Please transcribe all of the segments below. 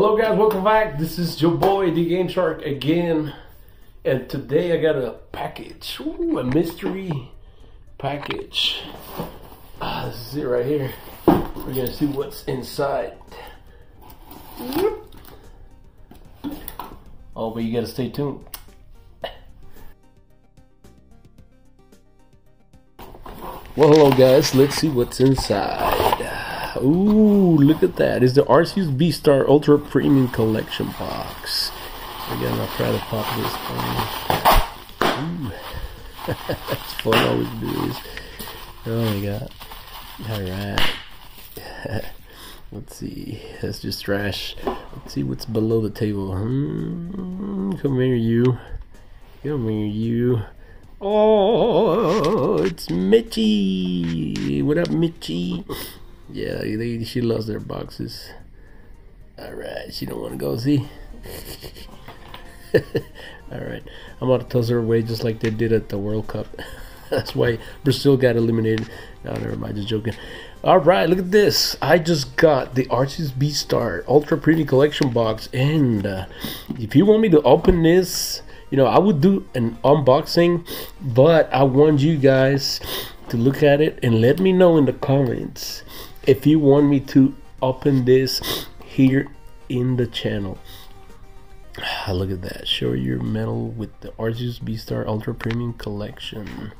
Hello guys, welcome back. This is your boy, the Game Shark again. And today I got a package, Ooh, a mystery package. Ah, this is it right here. We're gonna see what's inside. Oh, but you gotta stay tuned. Well, hello guys, let's see what's inside. Ooh, look at that. It's the Arceus VSTAR Ultra Premium Collection box. Again, I'll try to pop this thing. Ooh. it's fun always do this. Oh my god. Alright. Let's see. That's just trash. Let's see what's below the table. Hmm. Come here, you. Come here, you. Oh, it's Mitchie. What up, Mitchie? Yeah, they, she loves their boxes. All right, she don't want to go see. All right, I'm to toss her away just like they did at the World Cup. That's why Brazil got eliminated. No, never mind, just joking. All right, look at this. I just got the Arceus VSTAR Ultra Premium Collection box, and uh, if you want me to open this you know, I would do an unboxing, but I want you guys to look at it and let me know in the comments if you want me to open this here in the channel. Look at that. Show your metal with the Arceus VSTAR Ultra Premium Collection.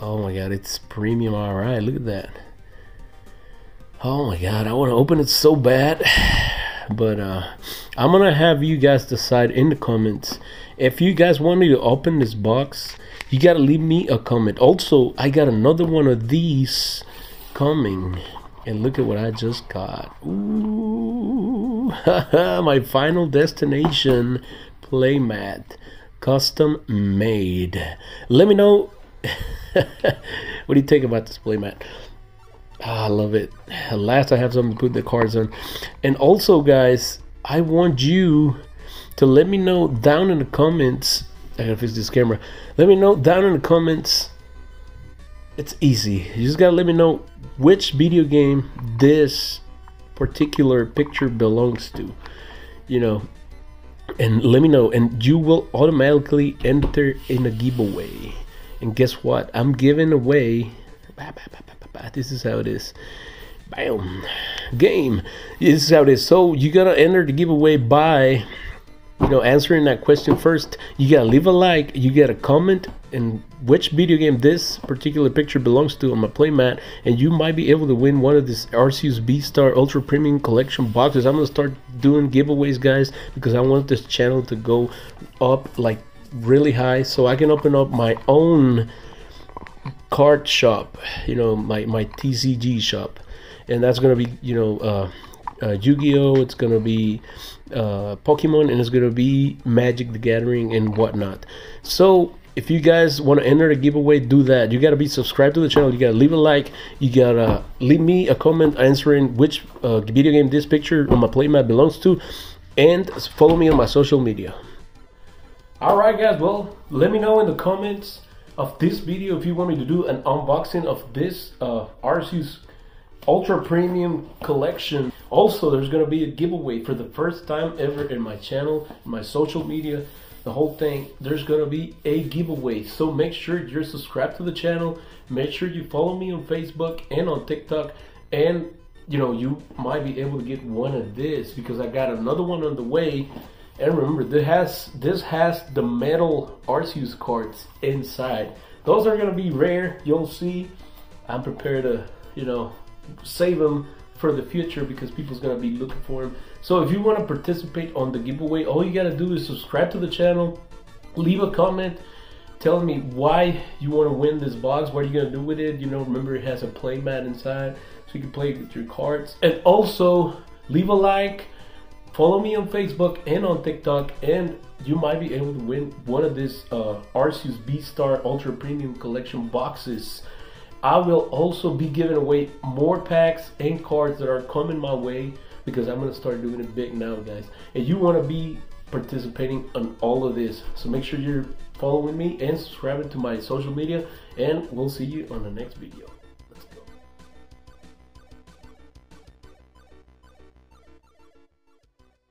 Oh my god, it's premium. Alright, look at that. Oh my god, I want to open it so bad. But uh, I'm to have you guys decide in the comments if you guys want me to open this box, you gotta leave me a comment. Also, I got another one of these coming. And look at what I just got. Ooh, my final destination playmat. Custom made. Let me know what do you think about this playmat. Ah, I love it. At last I have something to put the cards on. And also, guys, I want you to let me know down in the comments. I gotta fix this camera. Let me know down in the comments. It's easy. You just gotta let me know which video game this particular picture belongs to. You know, and let me know, and you will automatically enter in a giveaway. And guess what? I'm giving away. This is how it is. Bam. Game. This is how it is. So you gotta enter the giveaway by you know answering that question first you gotta leave a like you gotta comment and which video game this particular picture belongs to on my playmat and you might be able to win one of this Arceus Star Ultra Premium Collection boxes. I'm gonna start doing giveaways guys because I want this channel to go up like really high so I can open up my own card shop you know my my TCG shop. And that's gonna be you know uh, uh, Yu-Gi-Oh! It's gonna be uh, Pokemon, and it's gonna be Magic the Gathering and whatnot. So if you guys want to enter the giveaway, do that. You gotta be subscribed to the channel. You gotta leave a like. You gotta leave me a comment answering which uh, video game this picture on my playmat belongs to, and follow me on my social media. All right, guys. Well, let me know in the comments of this video if you want me to do an unboxing of this uh, Arceus ultra premium collection. Also there's going to be a giveaway for the first time ever in my channel my social media the whole thing. There's going to be a giveaway. So make sure you're subscribed to the channel. Make sure you follow me on facebook and on tiktok. And you know you might be able to get one of this because i got another one on the way. And remember this has this has the metal arceus cards inside. Those are going to be rare. You'll see. I'm prepared to you know save them for the future because people's gonna be looking for them. So if you want to participate on the giveaway, all you gotta do is subscribe to the channel, leave a comment telling me why you want to win this box, what are you gonna do with it. You know, remember it has a play mat inside, so you can play with your cards. And also leave a like, follow me on Facebook and on TikTok, and you might be able to win one of these uh, Arceus Star Ultra Premium Collection boxes. I will also be giving away more packs and cards that are coming my way because I'm going to start doing it big now, guys. And you want to be participating on all of this. So make sure you're following me and subscribing to my social media. And we'll see you on the next video.